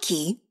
psyche